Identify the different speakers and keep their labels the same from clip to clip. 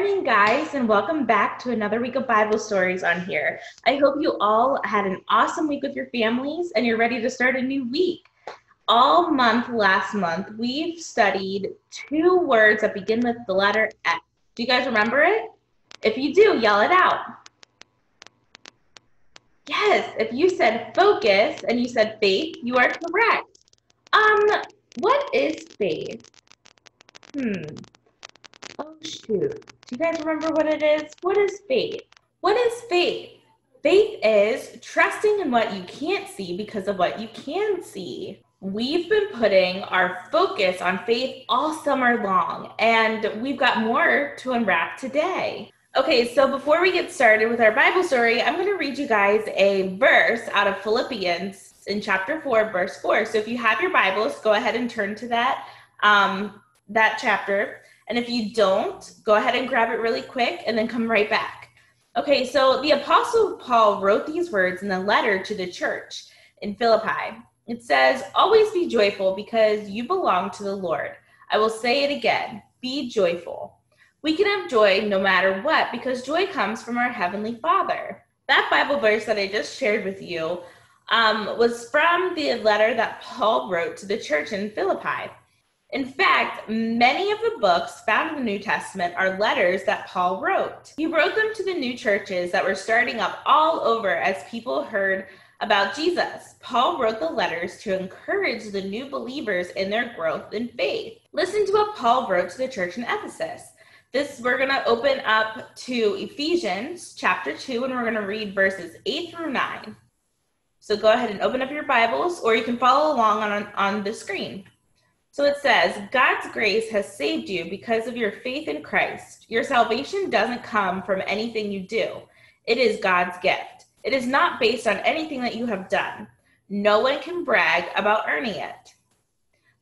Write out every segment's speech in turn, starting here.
Speaker 1: morning, guys, and welcome back to another week of Bible stories on here. I hope you all had an awesome week with your families and you're ready to start a new week. All month last month, we've studied two words that begin with the letter F. Do you guys remember it? If you do, yell it out. Yes, if you said focus and you said faith, you are correct. Um, what is faith? Hmm. Oh, shoot. Do you guys remember what it is? What is faith? What is faith? Faith is trusting in what you can't see because of what you can see. We've been putting our focus on faith all summer long, and we've got more to unwrap today. Okay, so before we get started with our Bible story, I'm going to read you guys a verse out of Philippians in chapter 4, verse 4. So if you have your Bibles, go ahead and turn to that um, that chapter. And if you don't, go ahead and grab it really quick and then come right back. Okay, so the Apostle Paul wrote these words in the letter to the church in Philippi. It says, Always be joyful because you belong to the Lord. I will say it again be joyful. We can have joy no matter what because joy comes from our Heavenly Father. That Bible verse that I just shared with you um, was from the letter that Paul wrote to the church in Philippi. In fact, many of the books found in the New Testament are letters that Paul wrote. He wrote them to the new churches that were starting up all over as people heard about Jesus. Paul wrote the letters to encourage the new believers in their growth in faith. Listen to what Paul wrote to the church in Ephesus. This we're going to open up to Ephesians chapter 2 and we're going to read verses 8 through 9. So go ahead and open up your Bibles or you can follow along on on the screen. So it says, God's grace has saved you because of your faith in Christ. Your salvation doesn't come from anything you do, it is God's gift. It is not based on anything that you have done. No one can brag about earning it.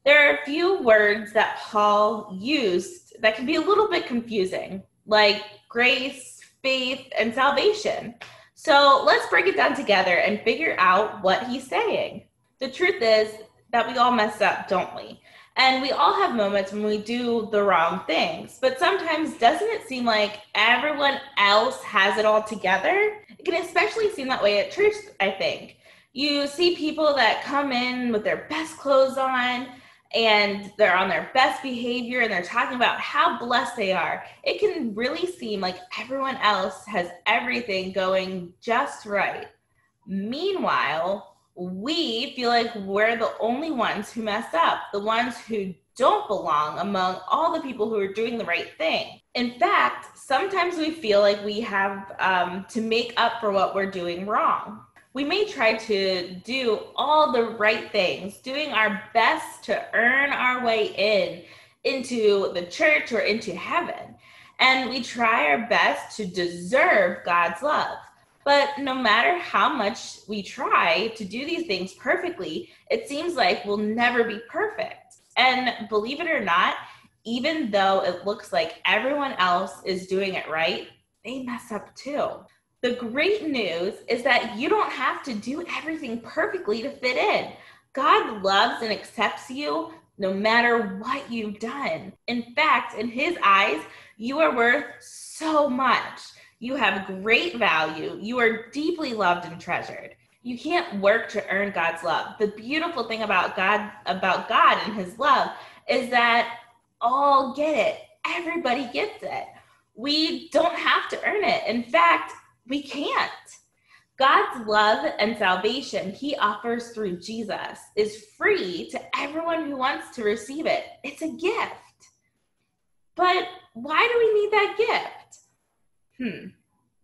Speaker 1: There are a few words that Paul used that can be a little bit confusing, like grace, faith, and salvation. So let's break it down together and figure out what he's saying. The truth is that we all mess up, don't we? And we all have moments when we do the wrong things. But sometimes, doesn't it seem like everyone else has it all together? It can especially seem that way at church, I think. You see people that come in with their best clothes on and they're on their best behavior and they're talking about how blessed they are. It can really seem like everyone else has everything going just right. Meanwhile, we feel like we're the only ones who mess up, the ones who don't belong among all the people who are doing the right thing. In fact, sometimes we feel like we have um, to make up for what we're doing wrong. We may try to do all the right things, doing our best to earn our way in into the church or into heaven. And we try our best to deserve God's love. But no matter how much we try to do these things perfectly, it seems like we'll never be perfect. And believe it or not, even though it looks like everyone else is doing it right, they mess up too. The great news is that you don't have to do everything perfectly to fit in. God loves and accepts you no matter what you've done. In fact, in His eyes, you are worth so much. You have great value. You are deeply loved and treasured. You can't work to earn God's love. The beautiful thing about God about God and his love is that all get it. Everybody gets it. We don't have to earn it. In fact, we can't. God's love and salvation he offers through Jesus is free to everyone who wants to receive it. It's a gift. But why do we need that gift? Hmm.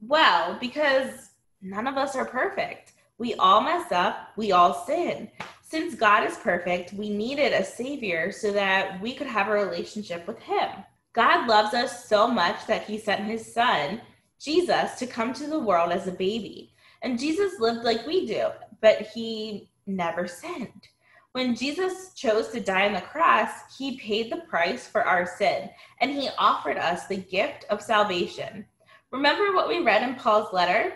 Speaker 1: Well, because none of us are perfect. We all mess up, we all sin. Since God is perfect, we needed a savior so that we could have a relationship with him. God loves us so much that he sent his son, Jesus, to come to the world as a baby. And Jesus lived like we do, but he never sinned. When Jesus chose to die on the cross, he paid the price for our sin and he offered us the gift of salvation. Remember what we read in Paul's letter?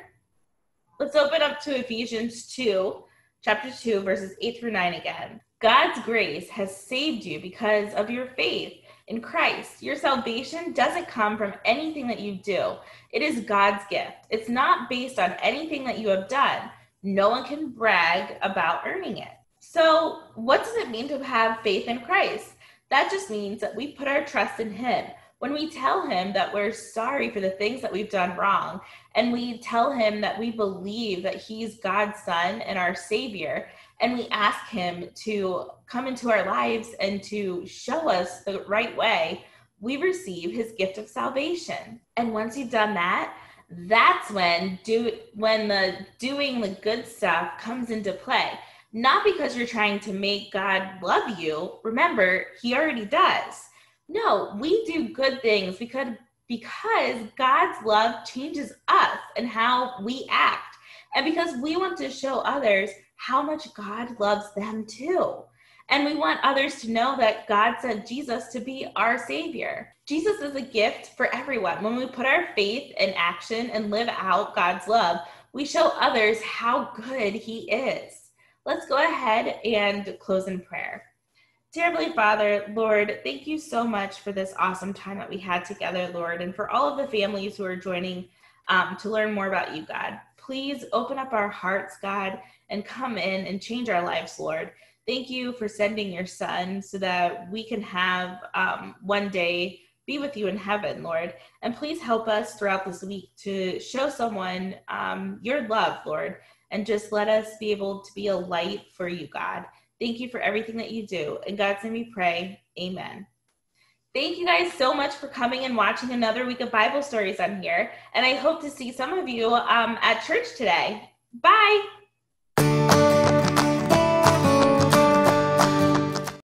Speaker 1: Let's open up to Ephesians 2, chapter 2, verses 8 through 9 again. God's grace has saved you because of your faith. in Christ. Your salvation doesn't come from anything that you do, it is God's gift. It's not based on anything that you have done. No one can brag about earning it. So, what does it mean to have faith in Christ? That just means that we put our trust in Him. When we tell Him that we're sorry for the things that we've done wrong, and we tell Him that we believe that He's God's Son and our Savior, and we ask Him to come into our lives and to show us the right way, we receive His gift of salvation. And once you've done that, that's when do when the doing the good stuff comes into play not because you're trying to make God love you. Remember, he already does. No, we do good things because because God's love changes us and how we act. And because we want to show others how much God loves them too. And we want others to know that God sent Jesus to be our Savior. Jesus is a gift for everyone. When we put our faith in action and live out God's love, we show others how good He is let's go ahead and close in prayer. Heavenly Father, Lord, thank you so much for this awesome time that we had together, Lord, and for all of the families who are joining um, to learn more about you, God. Please open up our hearts, God, and come in and change our lives, Lord. Thank you for sending your son so that we can have um, one day be with you in heaven, Lord. And please help us throughout this week to show someone um, your love, Lord and just let us be able to be a light for you, God. Thank you for everything that you do. In God's name we pray. Amen. Thank you guys so much for coming and watching another week of Bible stories on here. And I hope to see some of you um, at church today. Bye.